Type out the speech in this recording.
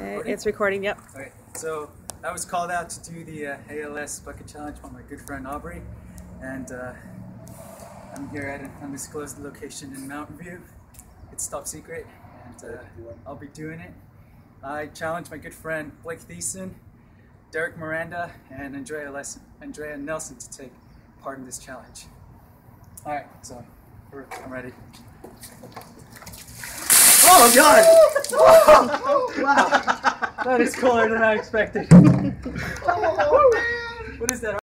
recording? It's recording, yep. Okay, so I was called out to do the uh, ALS Bucket Challenge by my good friend Aubrey, and uh, I'm here at an undisclosed location in Mountain View. It's top secret, and uh, I'll be doing it. I challenge my good friend Blake Thiessen, Derek Miranda, and Andrea, Les- Andrea Nelson to take part in this challenge. All right, so I'm ready. Oh God! that is cooler than I expected. Oh, what is that?